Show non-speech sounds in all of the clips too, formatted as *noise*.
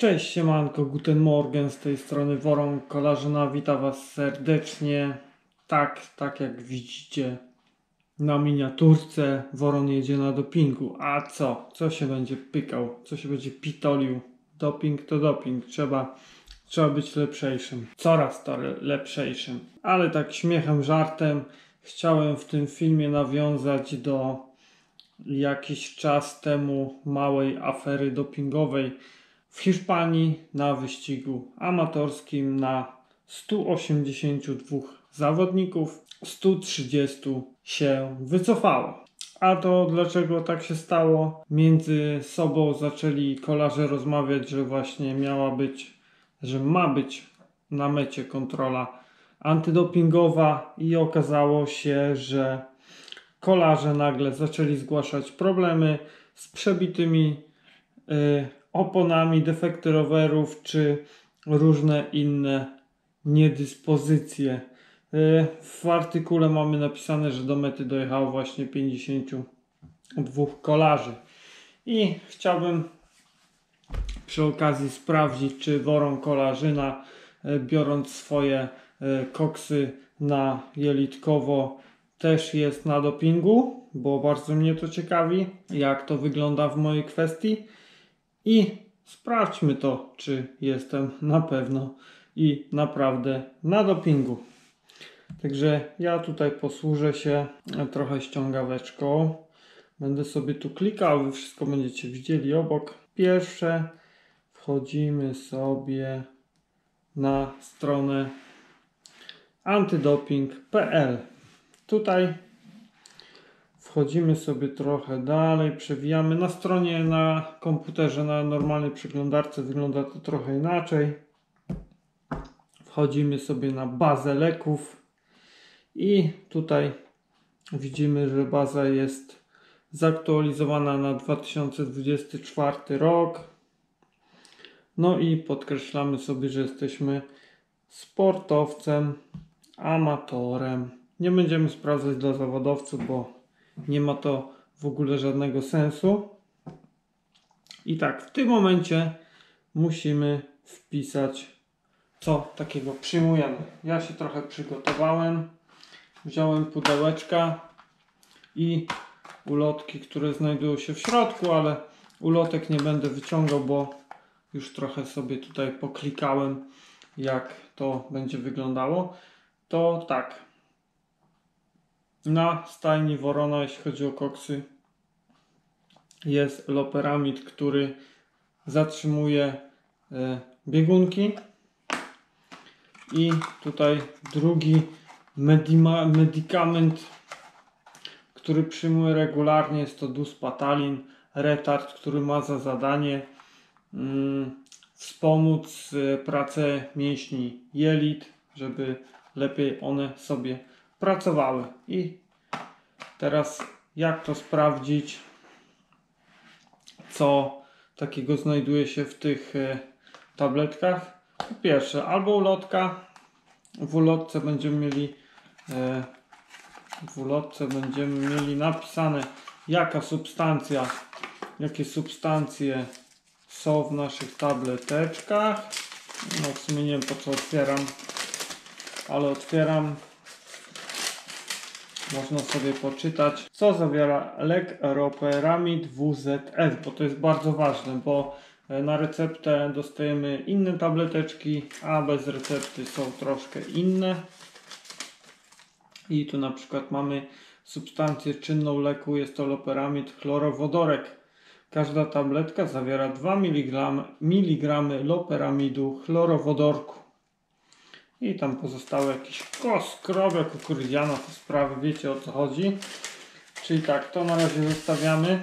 Cześć, siemanko, guten morgen, z tej strony Worą Kolarzyna, witam Was serdecznie. Tak, tak jak widzicie na miniaturce, Woron jedzie na dopingu. A co? Co się będzie pykał? Co się będzie pitolił? Doping to doping, trzeba, trzeba być lepszejszym. Coraz to le- lepszejszym. Ale tak śmiechem, żartem chciałem w tym filmie nawiązać do jakiś czas temu małej afery dopingowej w Hiszpanii na wyścigu amatorskim na 182 zawodników 130 się wycofało. A to dlaczego tak się stało? Między sobą zaczęli kolarze rozmawiać, że właśnie miała być, że ma być na mecie kontrola antydopingowa i okazało się, że kolarze nagle zaczęli zgłaszać problemy z przebitymi y, oponami, defekty rowerów czy różne inne niedyspozycje. Y, W artykule mamy napisane, że do mety dojechało właśnie 52 kolarzy. I chciałbym przy okazji sprawdzić, czy Worą Kolarzyna, y, biorąc swoje y, koksy na jelitkowo, też jest na dopingu, bo bardzo mnie to ciekawi, jak to wygląda w mojej kwestii. I sprawdźmy to, czy jestem na pewno i naprawdę na dopingu. Także ja tutaj posłużę się trochę ściągaweczką. Będę sobie tu klikał, wy wszystko będziecie widzieli obok. Pierwsze wchodzimy sobie na stronę antydoping.pl. Tutaj wchodzimy sobie trochę dalej, przewijamy. Na stronie na komputerze, na normalnej przeglądarce wygląda to trochę inaczej. Wchodzimy sobie na bazę leków i tutaj widzimy, że baza jest zaktualizowana na 2024 rok. No i podkreślamy sobie, że jesteśmy sportowcem, amatorem. Nie będziemy sprawdzać dla zawodowców, bo nie ma to w ogóle żadnego sensu. I tak, w tym momencie musimy wpisać, co takiego przyjmujemy. Ja się trochę przygotowałem. Wziąłem pudełeczka i ulotki, które znajdują się w środku, ale ulotek nie będę wyciągał, bo już trochę sobie tutaj poklikałem, jak to będzie wyglądało. To tak, na stajni Worona, jeśli chodzi o koksy, jest loperamid, który zatrzymuje e, biegunki. I tutaj drugi medykament, który przyjmuję regularnie, jest to duspatalin, retard, który ma za zadanie mm, wspomóc e, pracę mięśni jelit, żeby lepiej one sobie pracowały. I teraz jak to sprawdzić, co takiego znajduje się w tych e, tabletkach? Po pierwsze, albo ulotka. W ulotce będziemy mieli e, w ulotce będziemy mieli napisane jaka substancja, jakie substancje są w naszych tableteczkach. No w sumie nie wiem po co otwieram, ale otwieram można sobie poczytać, co zawiera lek Roperamid WZF, bo to jest bardzo ważne, bo e, na receptę dostajemy inne tableteczki, a bez recepty są troszkę inne. I tu na przykład mamy substancję czynną leku, jest to loperamid chlorowodorek. Każda tabletka zawiera 2 mg, mg loperamidu chlorowodorku. I tam pozostały jakieś koskrobia, kukurydziana, te sprawy, wiecie o co chodzi. Czyli tak, to na razie zostawiamy.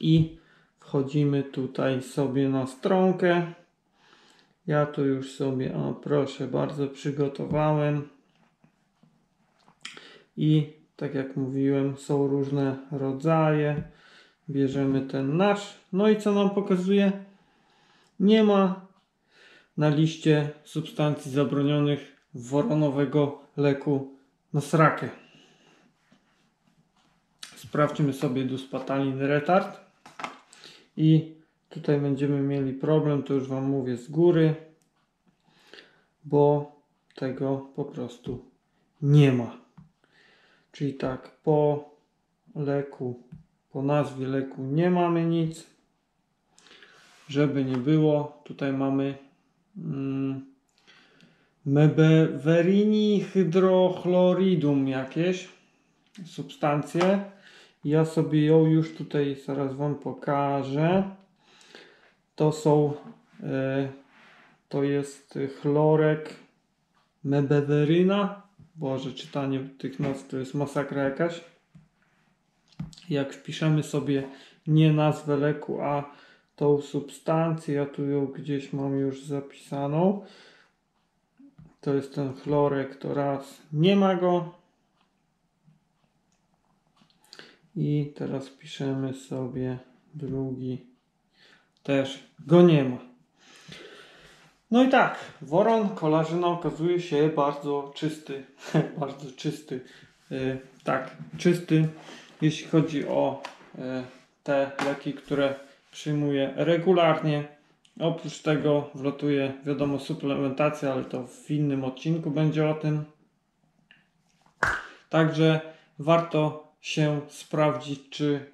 I wchodzimy tutaj sobie na stronkę. Ja tu już sobie, o proszę bardzo, przygotowałem. I tak jak mówiłem, są różne rodzaje. Bierzemy ten nasz. No i co nam pokazuje? Nie ma na liście substancji zabronionych woronowego leku na srakę. Sprawdźmy sobie duspatalin retard i Tutaj będziemy mieli problem, to już Wam mówię z góry, bo tego po prostu nie ma. Czyli tak, po leku, po nazwie leku nie mamy nic. Żeby nie było, tutaj mamy mebeverini hydrochloridum jakieś substancje. Ja sobie ją już tutaj zaraz Wam pokażę. To są, e, to jest chlorek mebeweryna. Boże, czytanie tych nazw to jest masakra jakaś. Jak wpiszemy sobie nie nazwę leku, a tą substancję, ja tu ją gdzieś mam już zapisaną. To jest ten chlorek, to raz nie ma go. I teraz piszemy sobie drugi, też go nie ma. No i tak, woron kolażyna okazuje się bardzo czysty, *laughs* bardzo czysty, yy, tak, czysty, jeśli chodzi o yy, te leki, które przyjmuję regularnie. Oprócz tego wlotuje, wiadomo, suplementacja, ale to w innym odcinku będzie o tym. Także warto się sprawdzić, czy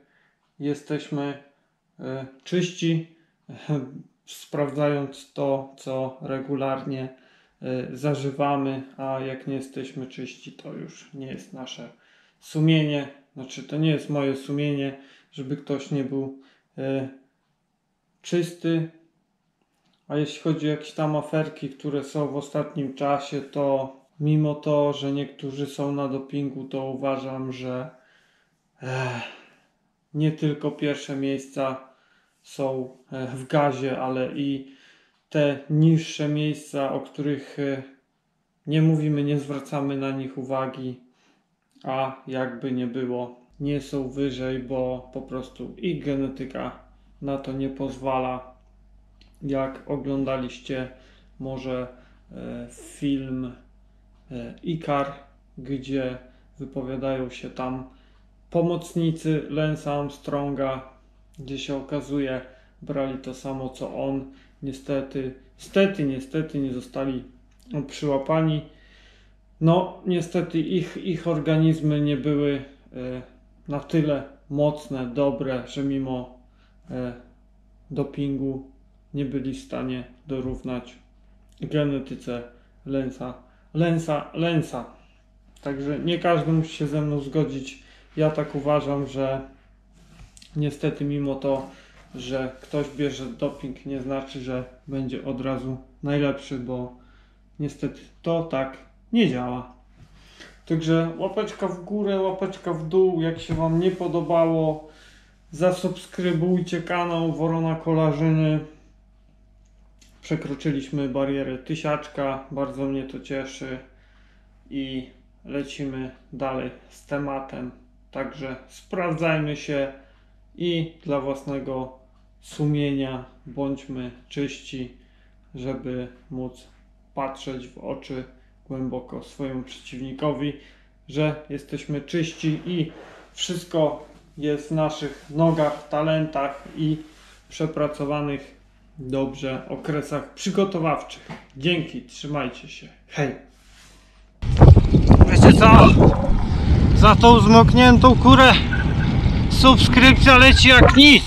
jesteśmy e, czyści, *laughs* sprawdzając to, co regularnie e, zażywamy, a jak nie jesteśmy czyści, to już nie jest nasze sumienie. Znaczy, to nie jest moje sumienie, żeby ktoś nie był e, czysty. A jeśli chodzi o jakieś tam aferki, które są w ostatnim czasie, to mimo to, że niektórzy są na dopingu, to uważam, że nie tylko pierwsze miejsca są e, w gazie, ale i te niższe miejsca, o których e, nie mówimy, nie zwracamy na nich uwagi, a jakby nie było, nie są wyżej, bo po prostu ich genetyka na to nie pozwala. Jak oglądaliście może e, film Ikar, gdzie wypowiadają się tam pomocnicy Lensa Armstronga, gdzie się okazuje, brali to samo co on. Niestety, niestety, niestety nie zostali przyłapani. No, niestety ich, ich organizmy nie były e, na tyle mocne, dobre, że mimo e, dopingu nie byli w stanie dorównać genetyce Lensa. Lensa, Lensa. Także nie każdy musi się ze mną zgodzić ja tak uważam, że niestety mimo to, że ktoś bierze doping, nie znaczy, że będzie od razu najlepszy, bo niestety to tak nie działa. Także łapeczka w górę, łapeczka w dół, jak się Wam nie podobało, zasubskrybujcie kanał Worona Kolarzyny. Przekroczyliśmy barierę tysiaczka, bardzo mnie to cieszy i lecimy dalej z tematem. Także sprawdzajmy się i dla własnego sumienia bądźmy czyści, żeby móc patrzeć w oczy głęboko swojemu przeciwnikowi, że jesteśmy czyści i wszystko jest w naszych nogach, talentach i przepracowanych dobrze okresach przygotowawczych. Dzięki, trzymajcie się. Hej! Wiecie co? Za tą zmokniętą kurę subskrypcja leci jak nic.